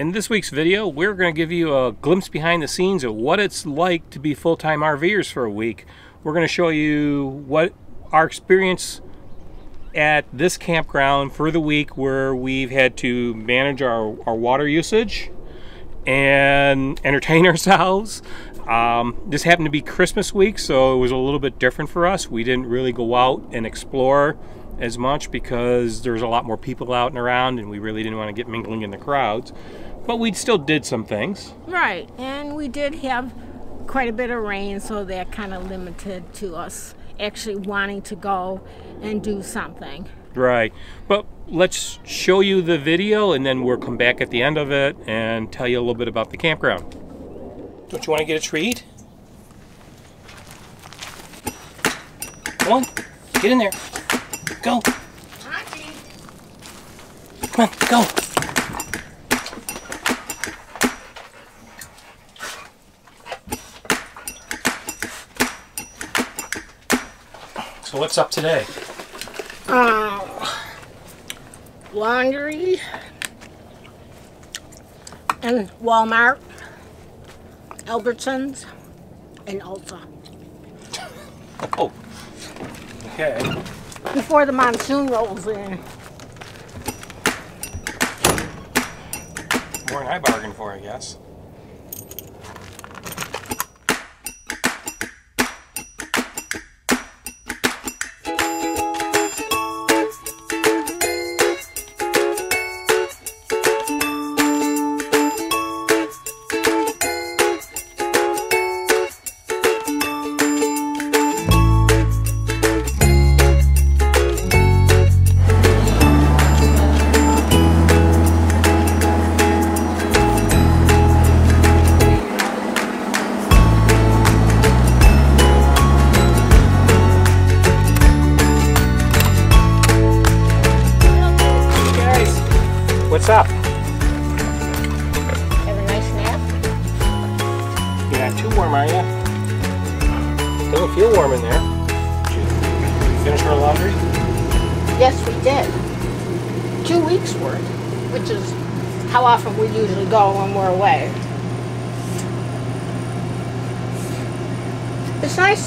In this week's video, we're going to give you a glimpse behind the scenes of what it's like to be full-time RVers for a week. We're going to show you what our experience at this campground for the week where we've had to manage our, our water usage and entertain ourselves. Um, this happened to be Christmas week, so it was a little bit different for us. We didn't really go out and explore as much because there's a lot more people out and around and we really didn't want to get mingling in the crowds. But we still did some things. Right, and we did have quite a bit of rain, so that kind of limited to us actually wanting to go and do something. Right, but let's show you the video and then we'll come back at the end of it and tell you a little bit about the campground. Don't you want to get a treat? Come on, get in there. Go. Come on, go. What's up today? Uh, laundry and Walmart, Albertsons, and Ulta. Oh, okay. Before the monsoon rolls in. More than I bargained for, I guess.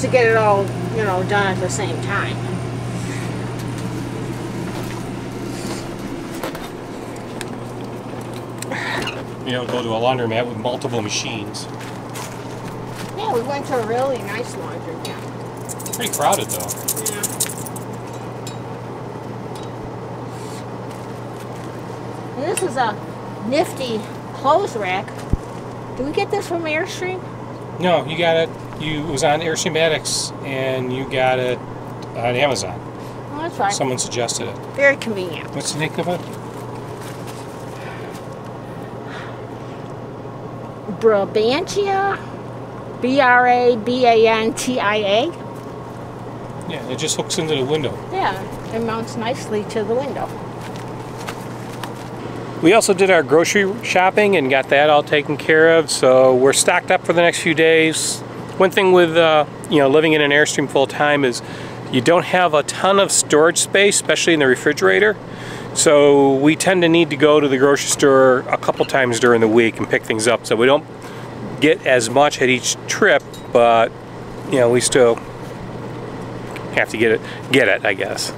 To get it all, you know, done at the same time. You know, go to a laundromat with multiple machines. Yeah, we went to a really nice laundry mat. Pretty crowded though. Yeah. This is a nifty clothes rack. Do we get this from Airstream? No, you got it. You was on Airstream Addicts and you got it on Amazon. Oh, that's fine. Someone suggested it. Very convenient. What's the name of it? Brabantia. B R A B A N T I A. Yeah, it just hooks into the window. Yeah, it mounts nicely to the window. We also did our grocery shopping and got that all taken care of, so we're stocked up for the next few days. One thing with uh, you know living in an Airstream full time is you don't have a ton of storage space, especially in the refrigerator. So we tend to need to go to the grocery store a couple times during the week and pick things up. So we don't get as much at each trip, but you know we still have to get it get it, I guess.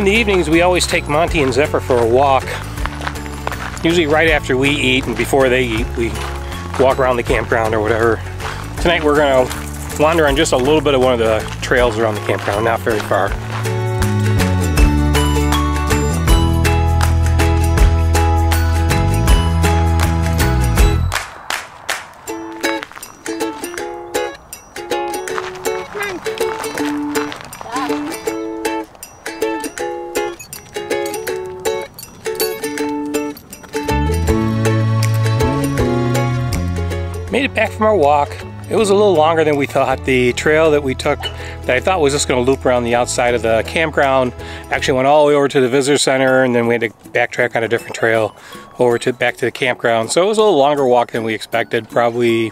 In the evenings, we always take Monty and Zephyr for a walk. Usually right after we eat and before they eat, we walk around the campground or whatever. Tonight we're gonna wander on just a little bit of one of the trails around the campground, not very far. Made it back from our walk. It was a little longer than we thought. The trail that we took that I thought was just going to loop around the outside of the campground actually went all the way over to the visitor center and then we had to backtrack on a different trail over to back to the campground. So it was a little longer walk than we expected, probably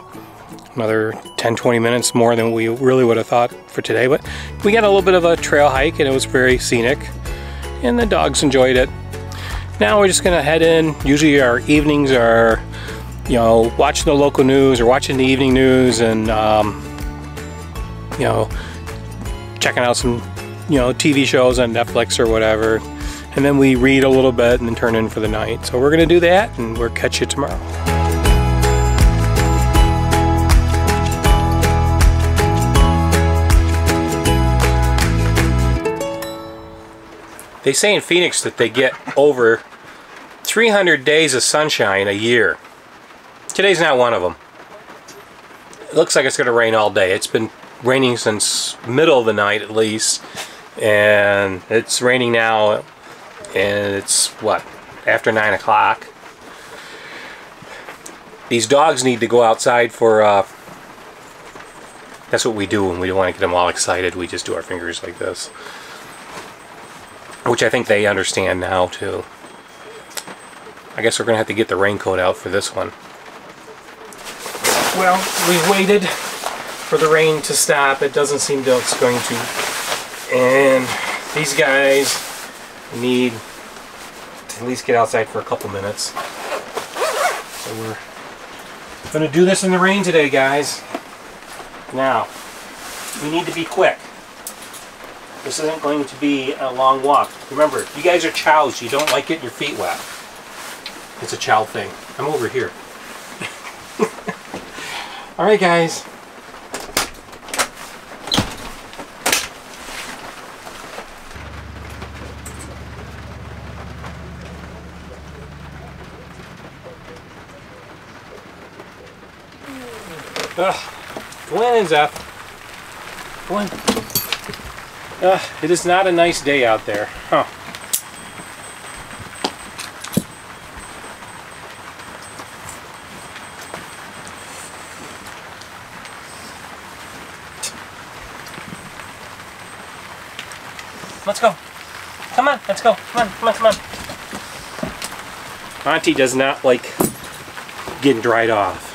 another 10 20 minutes more than we really would have thought for today but we got a little bit of a trail hike and it was very scenic and the dogs enjoyed it now we're just gonna head in usually our evenings are you know watching the local news or watching the evening news and um, you know checking out some you know TV shows on Netflix or whatever. And then we read a little bit and then turn in for the night. So we're gonna do that and we'll catch you tomorrow. They say in Phoenix that they get over 300 days of sunshine a year. Today's not one of them. It looks like it's going to rain all day. It's been raining since middle of the night at least. And it's raining now and it's what after 9 o'clock. These dogs need to go outside for uh, that's what we do when we don't want to get them all excited. We just do our fingers like this which I think they understand now too. I guess we're gonna have to get the raincoat out for this one. Well, we waited for the rain to stop. It doesn't seem that it's going to. And these guys need to at least get outside for a couple minutes. So we're gonna do this in the rain today, guys. Now, we need to be quick. This isn't going to be a long walk. Remember, you guys are chows. You don't like getting your feet wet. It's a chow thing. I'm over here. All right, guys. Ugh. In, Zeph. Go in. Uh, it is not a nice day out there. Huh. Let's go. Come on, let's go. Come on, come on, come on. Monty does not like getting dried off.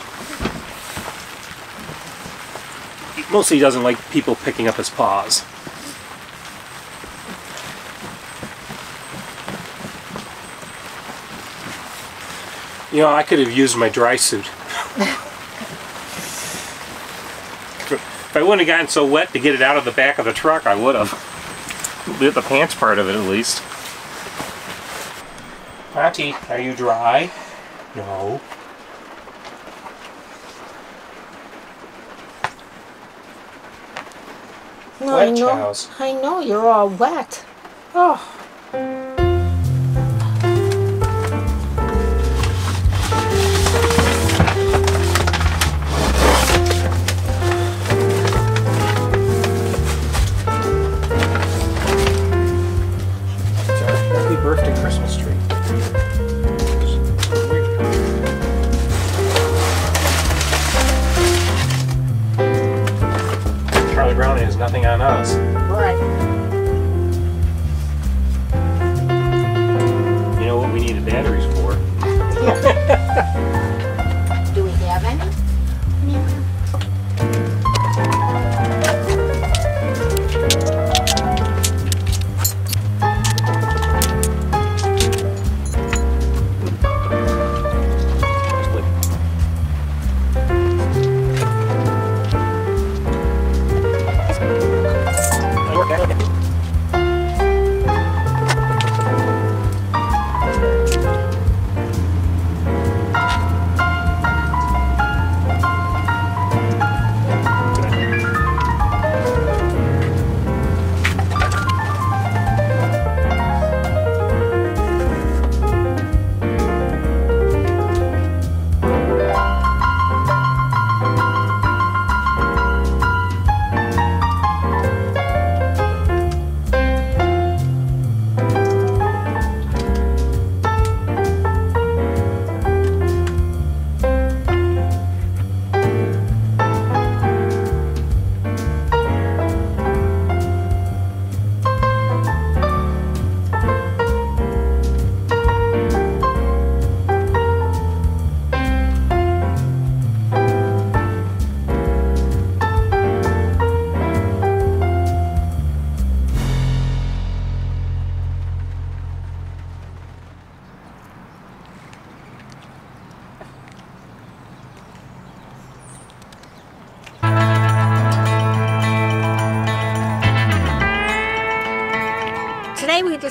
Mostly he doesn't like people picking up his paws. You know, I could have used my dry suit. if I wouldn't have gotten so wet to get it out of the back of the truck, I would have. Did the pants part of it at least. Monty, are you dry? No. No, Wet I know. chows. I know you're all wet. Oh. Nothing on us. Right.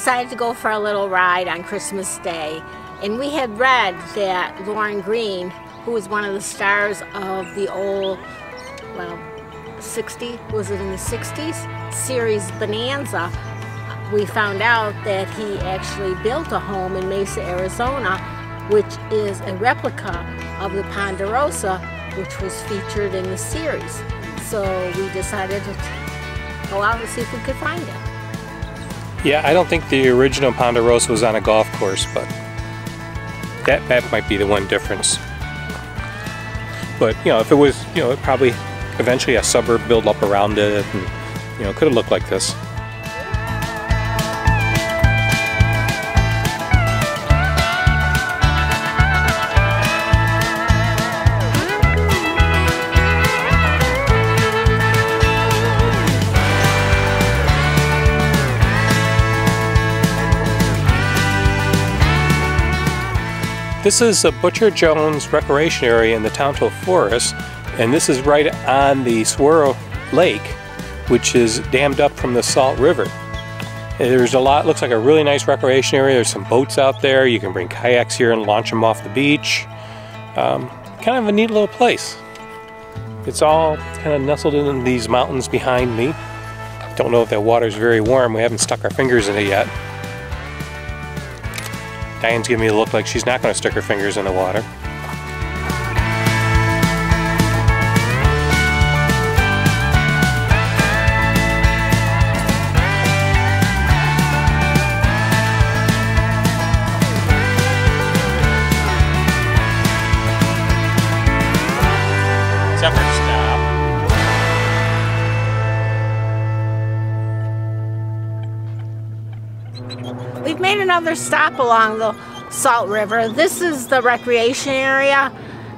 Decided to go for a little ride on Christmas Day, and we had read that Lorne Greene, who was one of the stars of the old, well, 60, was it in the 60s, series Bonanza, we found out that he actually built a home in Mesa, Arizona, which is a replica of the Ponderosa, which was featured in the series. So we decided to go out and see if we could find it. Yeah, I don't think the original Ponderosa was on a golf course, but that, that might be the one difference. But, you know, if it was, you know, probably eventually a suburb built up around it and, you know, could have looked like this. This is a Butcher Jones recreation area in the Tonto Forest, and this is right on the Saguaro Lake, which is dammed up from the Salt River. There's a lot, looks like a really nice recreation area. There's some boats out there. You can bring kayaks here and launch them off the beach. Um, kind of a neat little place. It's all kind of nestled in these mountains behind me. Don't know if that water's very warm. We haven't stuck our fingers in it yet. Diane's giving me a look like she's not going to stick her fingers in the water. Another stop along the Salt River. This is the recreation area.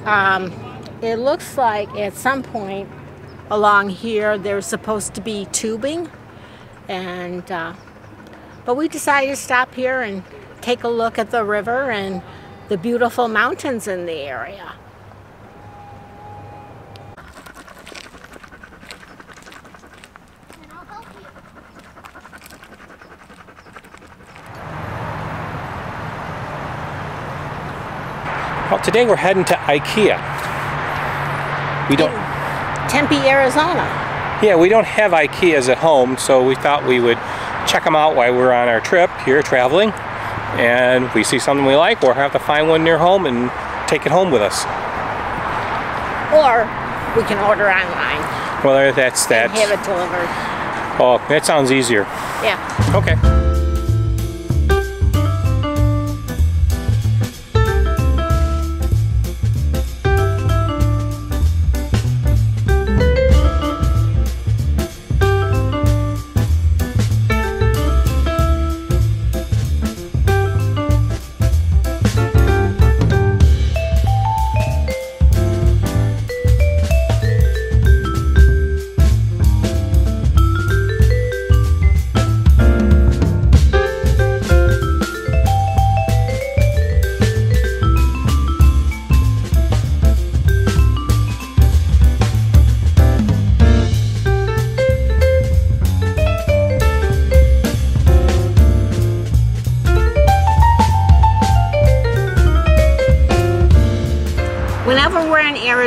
Um, it looks like at some point along here there's supposed to be tubing, and uh, but we decided to stop here and take a look at the river and the beautiful mountains in the area. Today we're heading to IKEA. We don't. Tempe, Arizona. Yeah, we don't have IKEAs at home, so we thought we would check them out while we're on our trip here traveling. And if we see something we like, we'll have to find one near home and take it home with us. Or we can order online Well, that's that. have it delivered. Oh, that sounds easier. Yeah. Okay.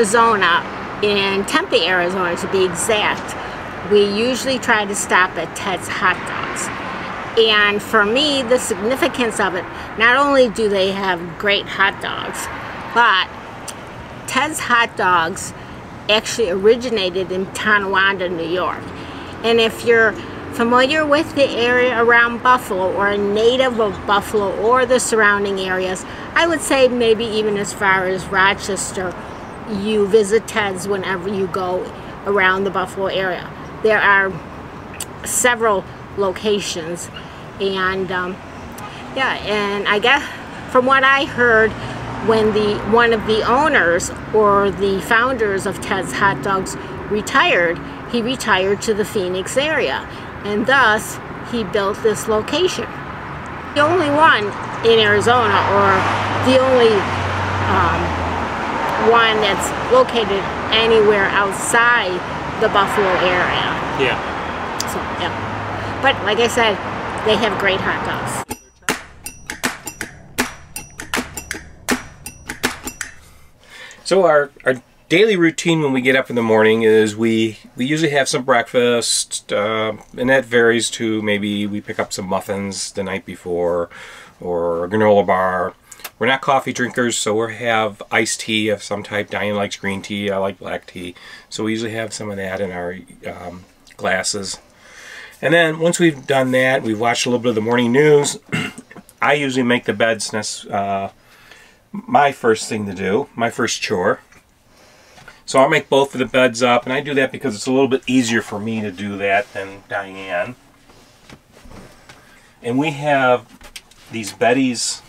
Arizona, in Tempe, Arizona to be exact, we usually try to stop at Ted's Hot Dogs. And for me, the significance of it, not only do they have great hot dogs, but Ted's Hot Dogs actually originated in Tonawanda, New York. And if you're familiar with the area around Buffalo or a native of Buffalo or the surrounding areas, I would say maybe even as far as Rochester, you visit Ted's whenever you go around the Buffalo area. There are several locations and um, yeah and I guess from what I heard when the one of the owners or the founders of Ted's Hot Dogs retired he retired to the Phoenix area and thus he built this location the only one in Arizona or the only um, one that's located anywhere outside the Buffalo area Yeah. so yeah but like I said they have great hot dogs. So our, our daily routine when we get up in the morning is we we usually have some breakfast uh, and that varies to maybe we pick up some muffins the night before or a granola bar we're not coffee drinkers so we'll have iced tea of some type. Diane likes green tea I like black tea. So we usually have some of that in our um, glasses. And then once we've done that we've watched a little bit of the morning news. I usually make the beds uh, my first thing to do my first chore. So I'll make both of the beds up, and I do that because it's a little bit easier for me to do that than Diane. And we have these Beddy's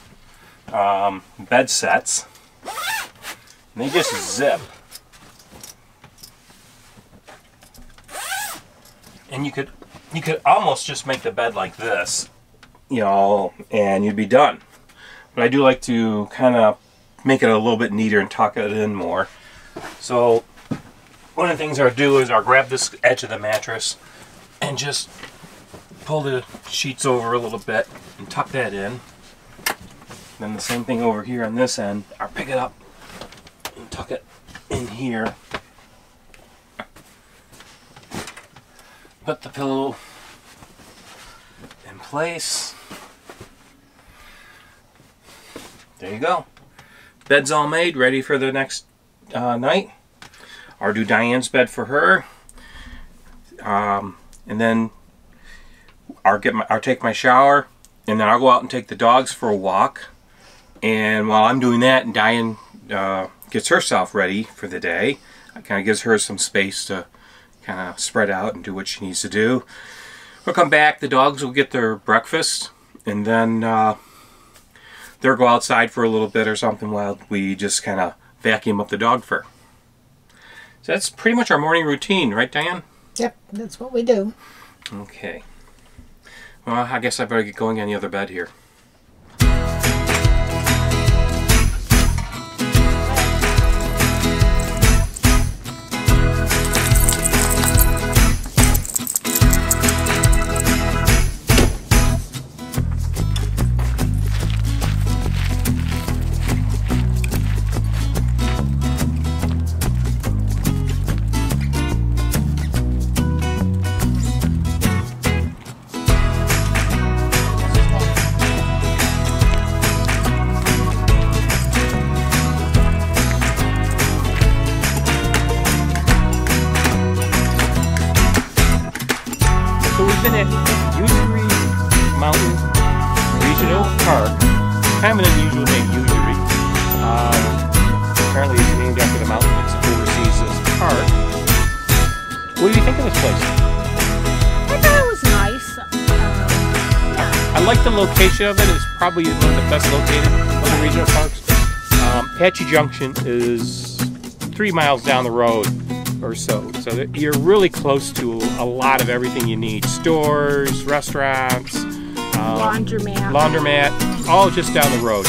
um, bed sets, and they just zip. And you could you could almost just make the bed like this, you know, and you'd be done. But I do like to kind of make it a little bit neater and tuck it in more. So one of the things I'll do is I'll grab this edge of the mattress and just pull the sheets over a little bit and tuck that in. Then the same thing over here on this end. I'll pick it up and tuck it in here. Put the pillow in place. There you go. Bed's all made, ready for the next uh, night. I'll do Diane's bed for her. Um, and then I'll get my, I'll take my shower and then I'll go out and take the dogs for a walk. And while I'm doing that, Diane uh, gets herself ready for the day. It kind of gives her some space to kind of spread out and do what she needs to do. We'll come back, the dogs will get their breakfast, and then uh, they'll go outside for a little bit or something while we just kind of vacuum up the dog fur. So that's pretty much our morning routine, right, Diane? Yep, that's what we do. Okay. Well, I guess I better get going on the other bed here. Of. It's probably one of the best located of the regional parks. Um, Apache Junction is three miles down the road or so. So you're really close to a lot of everything you need. Stores, restaurants, um, laundromat. Laundromat all just down the road,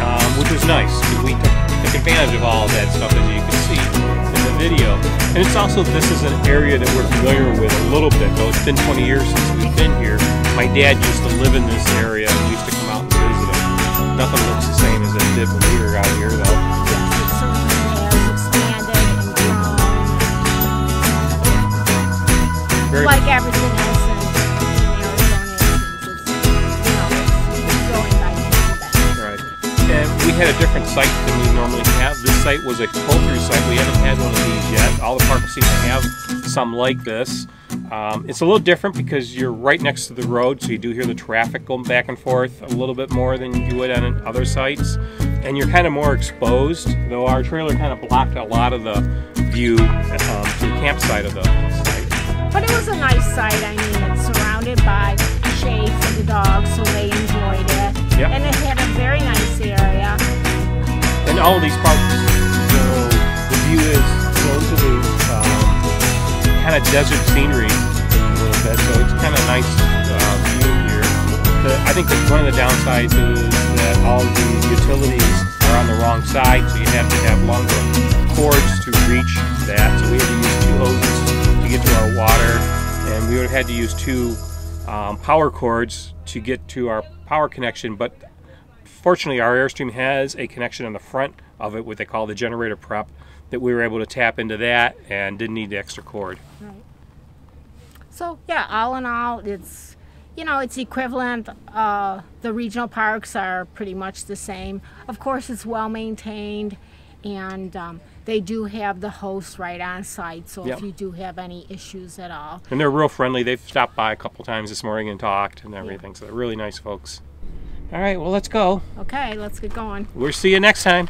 um, which was nice because we took, took, advantage of all of that stuff as you can see in the video. And it's also, this is an area that we're familiar with a little bit, though it's been 20 years since we've been here. My dad used to live in this area and used to come out and visit it. Nothing looks the same as it did when we were out here, though. Very like everything else. We had a different site than we normally have. This site was a pull-through site. We haven't had one of these yet. All the parks seem to have some like this. Um, it's a little different because you're right next to the road, so you do hear the traffic going back and forth a little bit more than you would on other sites. And you're kind of more exposed, though our trailer kind of blocked a lot of the view um, to the campsite of the site. But it was a nice site. I mean, it's surrounded by shade for the dogs, so they enjoyed it. Yep. And it had a very nice area And all these parks, so the view is close to the um, kind of desert scenery a little bit, so it's kind of nice uh, view here. The, I think that one of the downsides is that all the utilities are on the wrong side, so you have to have longer cords to reach that. So we had to use two hoses to get to our water, and we would have had to use two um, power cords to get to our power connection, but fortunately our Airstream has a connection on the front of it, what they call the generator prep, that we were able to tap into that and didn't need the extra cord. Right. So yeah, all in all, it's you know it's equivalent. Uh, the regional parks are pretty much the same. Of course, it's well maintained, and um, they do have the host right on site. So Yep. if you do have any issues at all, And they're real friendly. They've stopped by a couple times this morning and talked and everything, so they're really nice folks. All right, well, let's go. okay, let's get going. We'll see you next time.